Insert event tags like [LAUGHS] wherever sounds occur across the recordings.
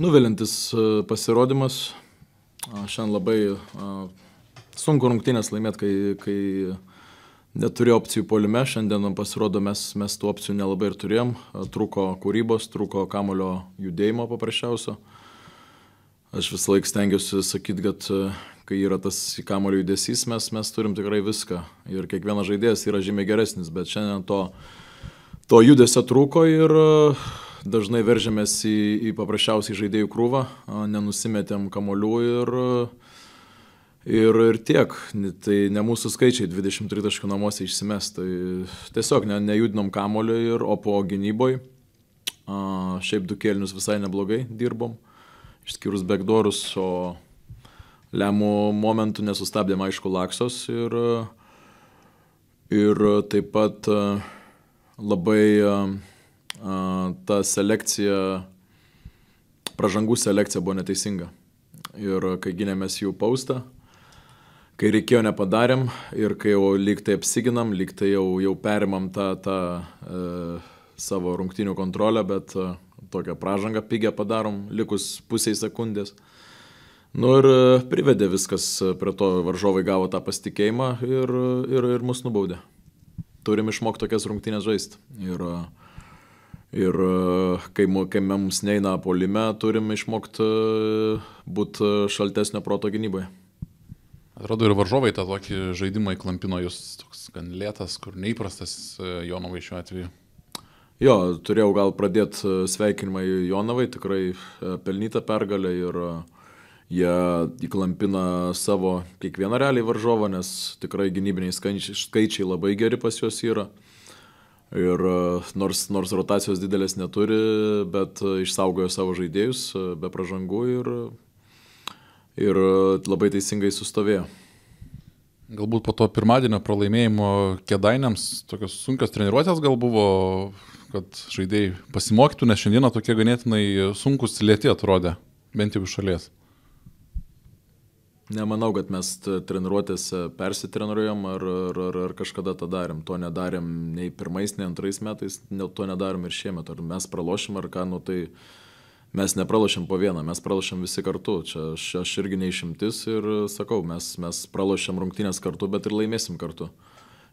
nuvilintis pasirodymas. Šiandien labai sunku rungtynės laimėti, kai, kai neturi opcijų polime. Šiandien pasirodo, mes, mes tų opcijų nelabai ir turėjom. Trūko kūrybos, trūko kamulio judėjimo paprasčiausio. Aš visą laiką stengiuosi sakyti, kad kai yra tas kamulio judesys, mes, mes turim tikrai viską. Ir kiekvienas žaidėjas yra žymiai geresnis, bet šiandien to, to judesio trūko ir dažnai veržėmės į, į paprasčiausiai žaidėjų krūvą, nenusimetėm kamolių ir Ir, ir tiek, tai ne mūsų skaičiai 23 taškų namuose išsimes, tai tiesiog ne, nejudinom kamulio ir o po gynyboj. Šiaip du kėlinius visai neblogai dirbom, išskyrus backdoorus, o lemų momentų nesustabdėm aišku laksos ir, ir taip pat labai ta selekcija, pražangų selekcija buvo neteisinga. Ir kai gynėmės jų paustą, kai reikėjo nepadarėm ir kai jau lyg tai apsiginam, lyg tai jau, jau perimam tą, tą e, savo rungtinių kontrolę, bet e, tokią pražangą pigę padarom, likus pusiai sekundės. Nu ir e, privedė viskas prie to, varžovai gavo tą pasitikėjimą ir, ir, ir mus nubaudė. Turim išmokti tokias rungtynės žaisti. Ir, ir kai, kai mums neina polime, turim išmokti būti šaltesnio proto gynyboje. Atrodo ir varžovai tą tokį žaidimą įklampino jūs toks gan lėtas, kur neįprastas e, Jonovai šiuo atveju. Jo, turėjau gal pradėti e, sveikinimą Jonovai, tikrai e, pelnytą pergalę ir jie įklampina savo kiekvieną realiai varžovą, nes tikrai gynybiniai skaičiai labai geri pas juos yra. Ir nors, nors rotacijos didelės neturi, bet išsaugojo savo žaidėjus be pražangų ir ir e, labai teisingai sustovėjo. Galbūt po to pirmadienio pralaimėjimo kėdainiams tokios sunkios treniruotės gal buvo, kad žaidėjai pasimokytų, nes šiandieną tokie ganėtinai sunkus lėti atrodė, bent jau iš šalies. Nemanau, kad mes treniruotėse persitreniruojam ar, ar, ar, ar kažkada tą darėm. To nedarėm nei pirmais, nei antrais metais, to nedarėm ir šiemet. Ar mes pralošim ar ką, nu tai mes nepralošėm po vieną, mes pralošėm visi kartu. Čia aš, aš irgi neišimtis ir sakau, mes, mes pralošėm rungtynės kartu, bet ir laimėsim kartu.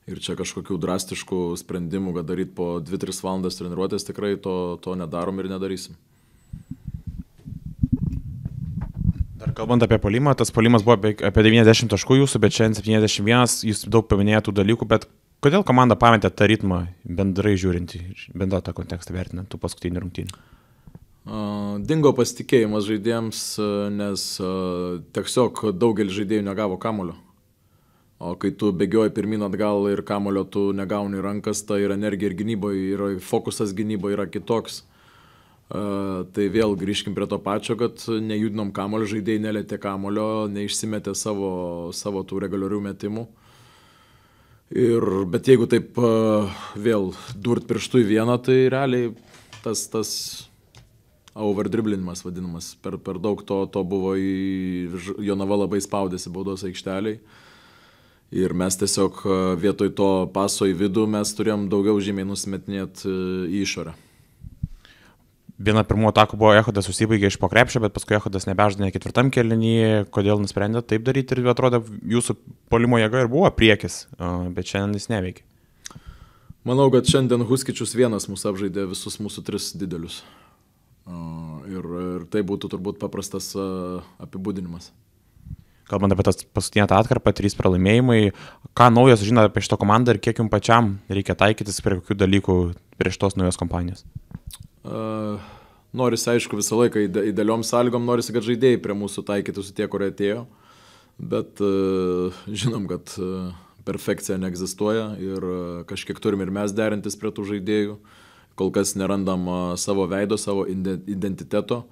Ir čia kažkokių drastiškų sprendimų, kad daryti po 2-3 valandas treniruotės tikrai to, to nedarom ir nedarysim. Dar kalbant apie polimą, tas polimas buvo apie 90 taškų jūsų, bet šiandien 71, jūs daug paminėjote tų dalykų, bet kodėl komanda pametė tą ritmą bendrai žiūrint, bendrą tą kontekstą vertinant tų paskutinių rungtynių? Dingo pasitikėjimas žaidėjams, nes tiesiog daugelis žaidėjų negavo kamulio. O kai tu bėgioji pirmin atgal ir kamulio tu negauni rankas, tai ir energija ir gynyboje, ir fokusas gynyboje yra kitoks. Uh, tai vėl grįžkim prie to pačio, kad nejudinom kamulio, žaidėjai nelėtė kamulio, neišsimetė savo, savo tų reguliarių metimų. Ir, bet jeigu taip vėl durt pirštų į vieną, tai realiai tas, tas overdriblinimas vadinamas. Per, per daug to, to buvo į Jonava labai spaudėsi baudos aikšteliai. Ir mes tiesiog vietoj to paso į vidų mes turėjom daugiau žymiai nusimetinėti e, į išorę. Viena pirmų atakų buvo Ehodas susibaigė iš pokrepšio, bet paskui Ehodas nebeždinė ketvirtam kelinyje. Kodėl nusprendė taip daryti ir atrodo, jūsų polimo jėga ir buvo priekis, bet šiandien jis neveikia. Manau, kad šiandien Huskičius vienas mūsų apžaidė visus mūsų tris didelius. Ir, ir tai būtų turbūt paprastas apibūdinimas. Kalbant apie tas paskutinę atkarpą, trys pralaimėjimai, ką naujas žinote apie šitą komandą ir kiek jums pačiam reikia taikytis prie kokių dalykų prieš tos naujos kompanijos? Uh, norisi, aišku, visą laiką idealiom sąlygom, norisi, kad žaidėjai prie mūsų taikytųsi tie, kurie atėjo, bet uh, žinom, kad uh, perfekcija neegzistuoja ir uh, kažkiek turim ir mes derintis prie tų žaidėjų. Kol kas nerandam savo veido, savo identiteto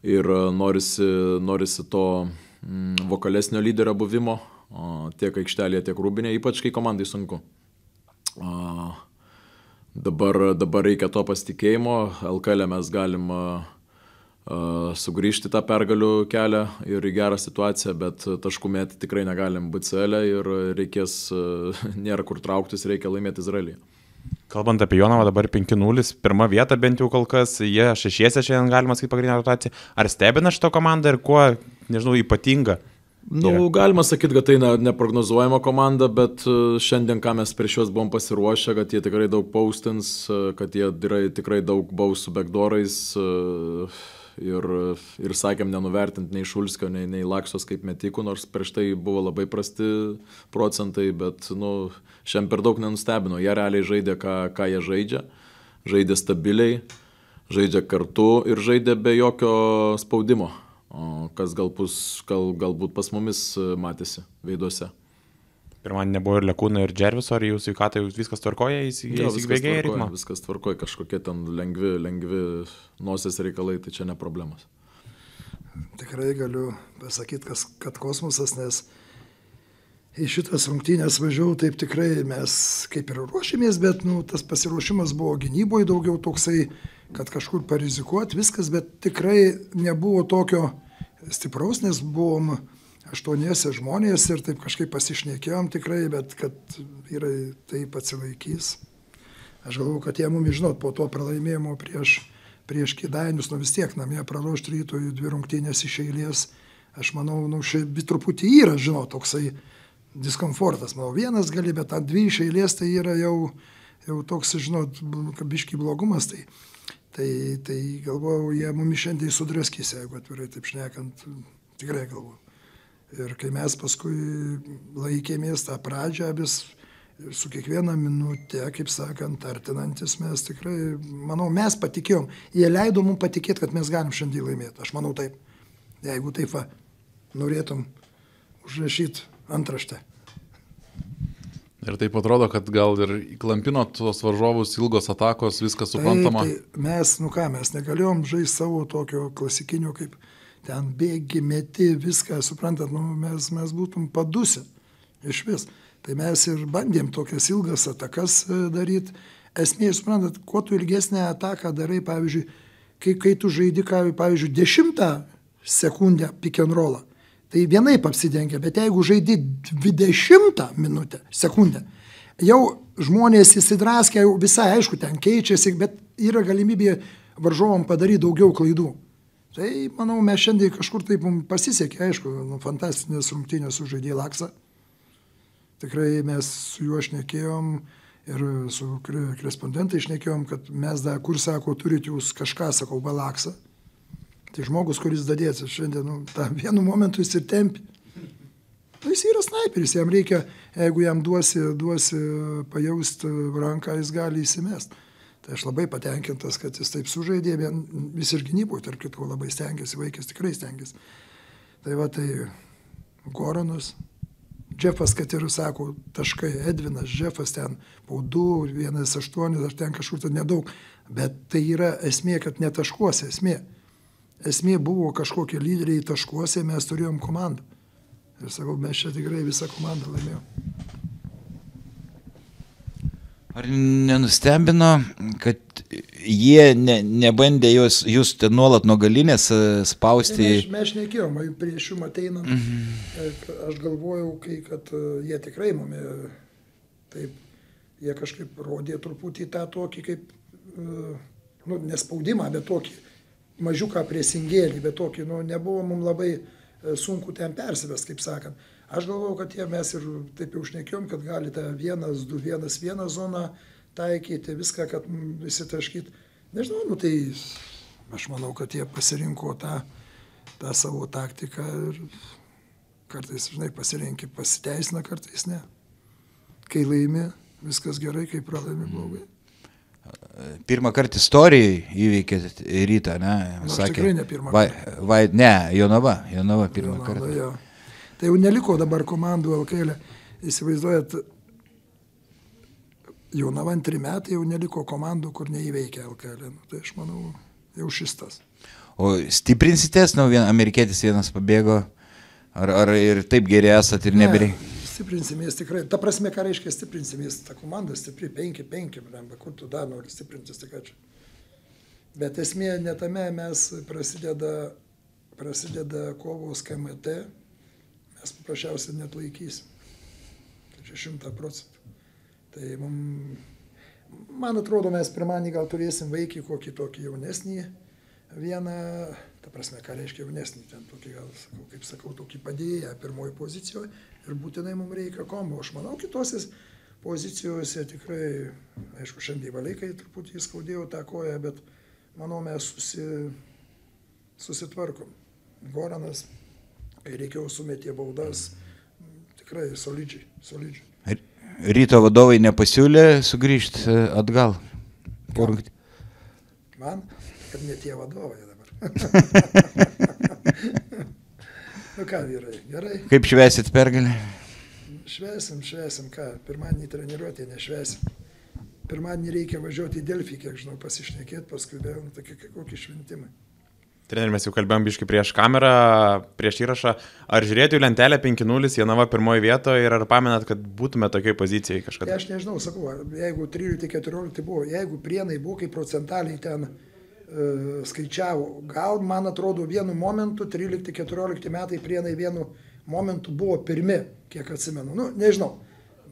ir norisi, norisi to mm, vokalesnio lyderio buvimo tiek aikštelėje, tiek rūbinėje, ypač kai komandai sunku. Dabar, dabar reikia to pasitikėjimo, LKL mes galim sugrįžti tą pergalių kelią ir į gerą situaciją, bet taškų mėti tikrai negalim BCL e ir reikės, [LAUGHS] nėra kur trauktis, reikia laimėti Izraelyje. Kalbant apie Jonavą, dabar 5-0, pirma vieta bent jau kol kas, jie šešiese šiandien galima sakyti pagrindinę rotaciją. Ar stebina šito komanda ir kuo, nežinau, ypatinga? Nu, yeah. Galima sakyti, kad tai ne, neprognozuojama komanda, bet e, šiandien, ką mes prieš juos buvom pasiruošę, kad jie tikrai daug paustins, e, kad jie tikrai, daug baus su backdoorais. Uh, ir, ir sakėm nenuvertinti nei Šulskio, nei, nei Laksos kaip metikų, nors prieš tai buvo labai prasti procentai, bet nu, šiandien per daug nenustebino. Jie realiai žaidė, ką, ką jie žaidžia, žaidė stabiliai, žaidė kartu ir žaidė be jokio spaudimo, kas galbūt, gal, galbūt pas mumis matėsi veiduose. Pirmadienį nebuvo ir Lekūno, ir Džerviso, ar jų sveikatai viskas tvarkoja, įsibėgėja ritmą? Viskas tvarkoja, kažkokie ten lengvi, lengvi nosies reikalai, tai čia ne problemas. Tikrai galiu pasakyti, kas, kad kosmosas, nes į šitas rungtynės važiavau, taip tikrai mes kaip ir ruošėmės, bet nu, tas pasiruošimas buvo gynyboje daugiau toksai, kad kažkur parizikuoti viskas, bet tikrai nebuvo tokio stipraus, nes buvom aštuoniese žmonės ir taip kažkaip pasišnekėjom tikrai, bet kad vyrai taip atsilaikys. Aš galvoju, kad jie mums, žinot, po to pralaimėjimo prieš, prieš kidainius, nu vis tiek namie pralošti rytoj dvi rungtynės iš eilės, aš manau, nu šiaip truputį yra, žinot, toksai diskomfortas. Manau, vienas gali, bet ant dvi iš eilės tai yra jau, jau toks, žinot, kabiški blogumas. Tai, tai, tai galvoju, jie mumis šiandien sudraskys, jeigu atvirai taip šnekant, tikrai galvoju. Ir kai mes paskui laikėmės tą pradžią, vis su kiekviena minutė, kaip sakant, artinantis, mes tikrai, manau, mes patikėjom. Jie leido mums patikėti, kad mes galim šiandien laimėti. Aš manau taip. Jeigu taip va, norėtum užrašyti antraštę. Ir taip atrodo, kad gal ir įklampino tuos varžovus ilgos atakos, viskas suprantama. Tai, tai mes, nu ką, mes negalėjom žaisti savo tokio klasikinio kaip ten bėgi, meti, viską, suprantat, nu, mes, mes būtum padusi iš vis. Tai mes ir bandėm tokias ilgas atakas e, daryti. Esmė, suprantat, kuo tu ilgesnę ataką darai, pavyzdžiui, kai, kai tu žaidi, pavyzdžiui, dešimtą sekundę pick and rollą, tai vienaip apsidengia, bet jeigu žaidi 20 minutę, sekundę, jau žmonės įsidraskia, jau visai aišku, ten keičiasi, bet yra galimybė varžovom padaryti daugiau klaidų. Tai, manau, mes šiandien kažkur taip mums pasisekė, aišku, nu, fantastinės rungtynės sužaidė Laksą. Tikrai mes su juo šnekėjom ir su korespondentai šnekėjom, kad mes dar, kur sako, turite jūs kažką, sakau, balaksą. Tai žmogus, kuris dadės šiandien, nu, tą vienu momentu jis ir tempi. Nu, jis yra sniperis, jam reikia, jeigu jam duosi, duosi pajausti ranką, jis gali įsimesti. Tai aš labai patenkintas, kad jis taip sužaidė, vis ir gynyboje, tarp kitko, labai stengiasi, vaikas tikrai stengiasi. Tai va tai Goranus, Džefas, kad ir sako, taškai, Edvinas, Džefas ten po 2, 1,8, ar ten kažkur tai nedaug, bet tai yra esmė, kad ne taškuose, esmė. Esmė buvo kažkokie lyderiai taškuose, mes turėjom komandą. Ir sakau, mes čia tikrai visą komandą laimėjome. Ar nenustebino, kad jie ne, nebandė jūs, jūs nuolat nuo galinės e, spausti? Tai mes, mes šnekėjom, prieš jum ateinant, mm -hmm. aš galvojau, kai, kad e, jie tikrai mumi, taip, jie kažkaip rodė truputį tą tokį kaip, nu, nespaudimą, bet tokį mažiuką priesingėlį, bet tokį, nu, nebuvo mums labai sunku ten persivest, kaip sakant. Aš galvoju, kad jie mes ir taip jau šnekėjom, kad galite vienas, du, vienas, vieną zoną taikyti, viską, kad visi taškyt. Nežinau, nu tai aš manau, kad jie pasirinko tą, tą savo taktiką ir kartais, žinai, pasirinkti pasiteisina, kartais ne. Kai laimi, viskas gerai, kai pralaimi blogai. Pirmą kartą istorijai įveikė rytą, ne? Sakė, tikrai ne pirmą kartą. Vai, vai, ne, Jonava, Jonava pirmą Jonava, kartą. Jo. Tai jau neliko dabar komandų LKL. Įsivaizduojat, jau nav antri metai jau neliko komandų, kur neįveikia LKL. Nu, tai aš manau, jau šis tas. O stiprinsitės, nu, vien, amerikietis vienas pabėgo, ar, ar ir taip geri esat ir neberiai? Ne, stiprinsimės tikrai. Ta prasme, ką reiškia stiprinsimės, ta komanda stipri 5-5, kur tu dar nori stiprintis, tik čia. Bet esmė netame mes prasideda, prasideda kovos KMT, mes paprasčiausiai net laikysim. Tai čia šimta procentų. Tai mums, man atrodo, mes pirmąjį gal turėsim vaikį kokį tokį jaunesnį, vieną, ta prasme, ką reiškia jaunesnį, ten tokį, gal, sakau, kaip sakau, tokį padėję pirmoji pozicijoje ir būtinai mums reikia kombo. Aš manau, kitose pozicijose tikrai, aišku, šiandien valykai truputį skaudėjo tą koją, bet manau, mes susi, susitvarkom. Goranas, kai reikėjo sumetė baudas, tikrai solidžiai, solidžiai. Ryto vadovai nepasiūlė sugrįžti e, atgal. Man, kad ne tie vadovai. [LAUGHS] nu ką, vyrai, gerai, Kaip švesit pergalę? švesim, švesim, ką, pirmadienį treniruotė nešvesim. Pirmadienį reikia važiuoti į Delfį, kiek žinau, pasišnekėti, paskui vėl nu, tokie kokie šventimai. Treneri, mes jau kalbėjom biškai prieš kamerą, prieš įrašą. Ar žiūrėti į lentelę 5-0, Janava pirmoje vietoje ir ar pamenat, kad būtume tokiai pozicijai Tai kažkada? aš nežinau, sakau, jeigu 13-14 buvo, jeigu prienai buvo, kaip procentaliai ten skaičiavo, gal man atrodo vienu momentu, 13-14 metai prienai vienu momentu buvo pirmi, kiek atsimenu. Nu, nežinau,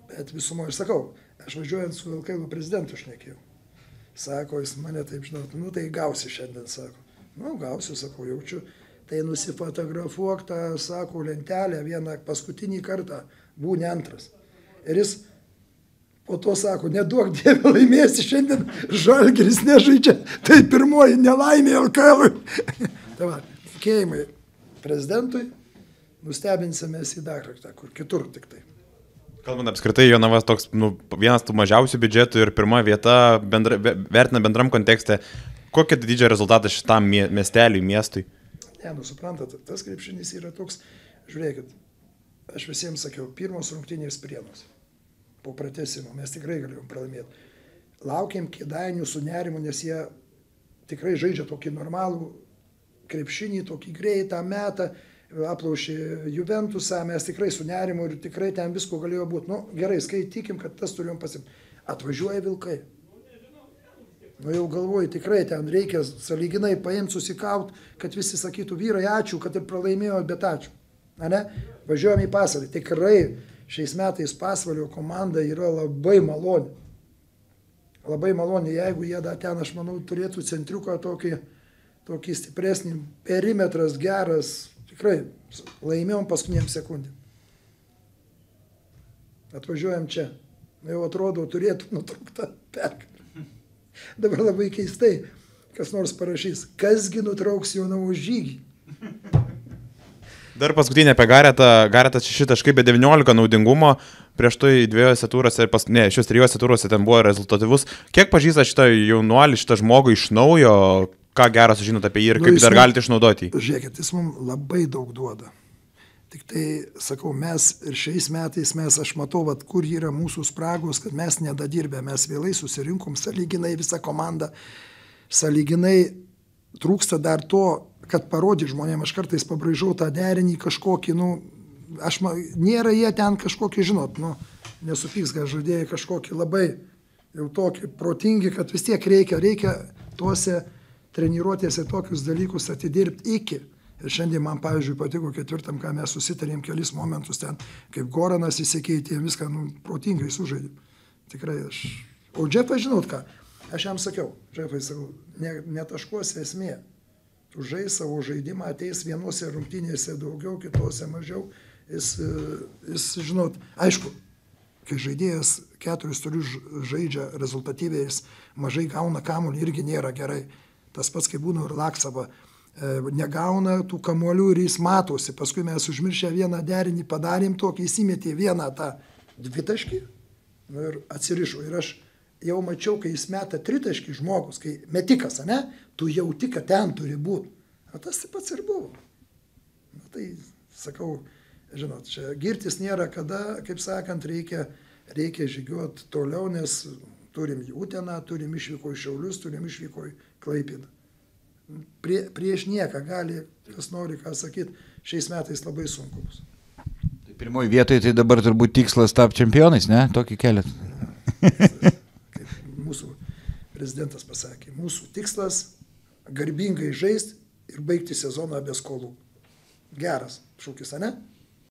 bet visumo aš sakau, aš važiuojant su Vilkailo prezidentu šnekėjau. Sako, jis mane taip žinot, nu tai gausi šiandien, sako. Nu, gausiu, sakau, jaučiu. Tai nusifotografuok tą, sako, lentelę vieną paskutinį kartą, būni antras. Ir jis po to sako, neduok dievę laimėsi šiandien, žalgeris nežaidžia, tai pirmoji nelaimė LKL. [LAUGHS] tai va, tikėjimai prezidentui, nustebinsime į dar kartą, kur kitur tik tai. Kalbant apskritai, Jonavas toks nu, vienas tų mažiausių biudžetų ir pirma vieta bendra, ve- vertina bendram kontekste. Kokią didžią rezultatą šitam mie, miesteliui, miestui? Ne, nu suprantat, tas krepšinis yra toks, žiūrėkit, aš visiems sakiau, pirmos rungtynės prienos. Po pratesimo mes tikrai galėjom pralaimėti. Laukiam kėdainių su nerimu, nes jie tikrai žaidžia tokį normalų krepšinį, tokį greitą metą, aplaušė Juventusą, mes tikrai su nerimu ir tikrai ten visko galėjo būti. Nu, gerai, skaitykim, kad tas turėjom pasimti. Atvažiuoja vilkai. Nu jau galvoju, tikrai ten reikia saliginai paimti, susikaut, kad visi sakytų, vyrai, ačiū, kad ir pralaimėjo, bet ačiū. Na ne? Važiuojam į pasvalį. Tikrai šiais metais pasvalio komanda yra labai maloni. Labai maloni, jeigu jie dar ten, aš manau, turėtų centriuką tokį, tokį stipresnį, perimetras geras, tikrai laimėjom paskutiniam sekundėm. Atvažiuojam čia. Nu, Jau atrodo, turėtų nutraukta pergalė. [LAUGHS] Dabar labai keistai, kas nors parašys, kasgi nutrauks Jonavo žygį. Dar paskutinė apie Garetą. Garetas 6 taškai be 19 naudingumo. Prieš tai dviejose turose, pas, ne, šios trijose turose ten buvo rezultatyvus. Kiek pažįsta šitą jaunuolį, šitą žmogų iš naujo, ką gero sužinot apie jį ir Nu, kaip dar galite išnaudoti? jį? Žiūrėkit, jis mums labai daug duoda. Tik tai, sakau, mes ir šiais metais mes, aš matau, vat, kur yra mūsų spragos, kad mes nedadirbė, mes vėlai susirinkom, saliginai visą komandą, saliginai trūksta dar to, kad parodyti žmonėms, aš kartais pabraižau tą derinį kažkokį, nu, aš, ma- nėra jie ten kažkokį, žinot, nu, nesupyks, kad žaidėjai kažkokį labai jau tokį protingi, kad vis tiek reikia, reikia tuose treniruotėse tokius dalykus atidirbti iki. Ir šiandien man, pavyzdžiui, patiko ketvirtam, ką mes susitarėm kelis momentus ten, kaip Goranas įsikeitė, viską nu, protingai sužaidė. Tikrai aš. O Džefas, žinot ką, aš jam sakiau, Džefai, sakau, ne, netaškuosi esmė. Žais savo žaidimą, ateis vienose rungtynėse daugiau, kitose mažiau. Jis, e, jis žinot, aišku, kai žaidėjas keturis turius žaidžia rezultatyviai, jis mažai gauna kamuolį, irgi nėra gerai. Tas pats, kaip būna ir Laksava, e, negauna tų kamuolių ir jis matosi. Paskui mes užmiršę vieną derinį padarėm tokį, įsimetė vieną tą dvitaškį nu, ir atsirišo. Ir aš jau mačiau, kai jis meta tritaškį žmogus, kai metikas, ne, tu jauti, kad ten turi būti. O tas taip pats ir buvo. Na, tai sakau, žinot, čia girtis nėra kada, kaip sakant, reikia, reikia žygiuoti toliau, nes turim į Uteną, turim išvyko į Šiaulius, turim išvyko į Klaipidą. Prie, prieš nieką gali, kas nori ką sakyti, šiais metais labai sunku bus. Tai pirmoji vietoje tai dabar turbūt tikslas tapti čempionais, ne? Tokį kelią. [LAUGHS] Mūsų prezidentas pasakė, mūsų tikslas garbingai žaisti ir baigti sezoną be skolų. Geras šūkis, ne?